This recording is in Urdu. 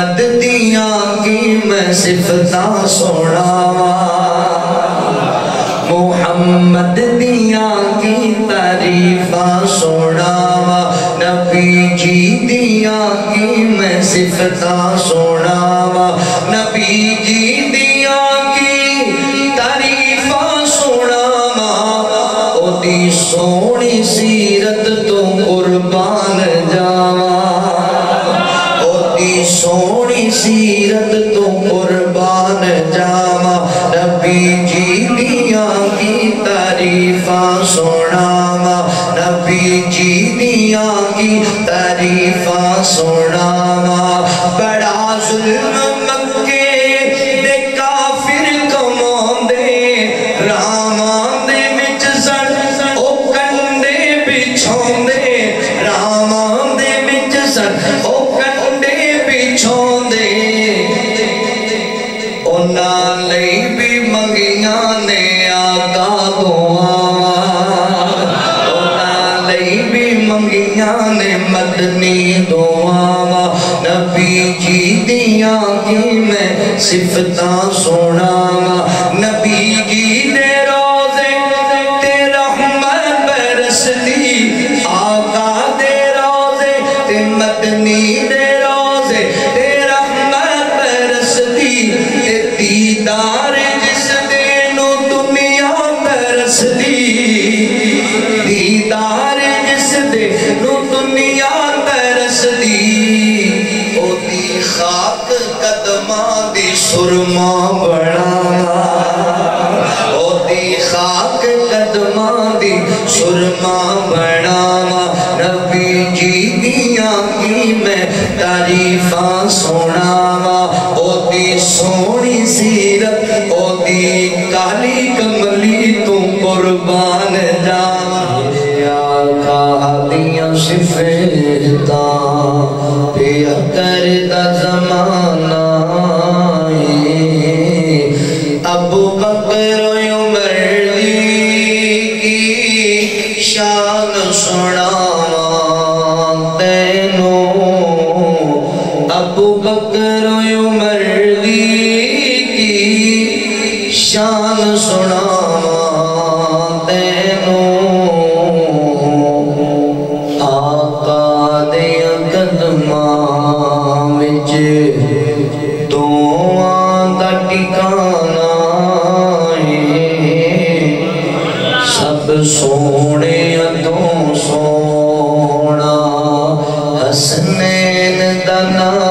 محمد دیا کی میں صفتہ سوڑا۔ محمد دیا کی تعریفہ سوڑا۔ نبی جی دیا کی میں صفتہ سوڑا۔ نبی جی دیا کی تعریفہ سوڑا۔ او دی سونی سیرت تو قربان جاوا دی سونی سیرت تو قربان جاوا۔ نبی جی دیا کی تعریفہ سوڑا نبی جی دیا کی تعریفہ سوڑا بڑا ظلم مکے بچھون دے اونا لئی بھی منگیاں نے آقا دعا اونا لئی بھی منگیاں نے مدنی دعا نبی جی دیا کی میں صفتہ سونا نبی جس دینو دنیا برس دی او دی خاک قدماں دی سرما بڑا او دی خاک قدماں دی سرما بڑا نبی جی دیا کی میں تعریفاں سونا او دی سونی سیرت او دی کالی کملی تو قربان جاوا آقا دیاں صفتاں پیا کردہ زمانہ ابو بکر و عمر کی شان سنا تینوں۔ ابو بکر و عمر کی شان سنا دیا قدماں وچ سب سونے تو سونا حسنین دنا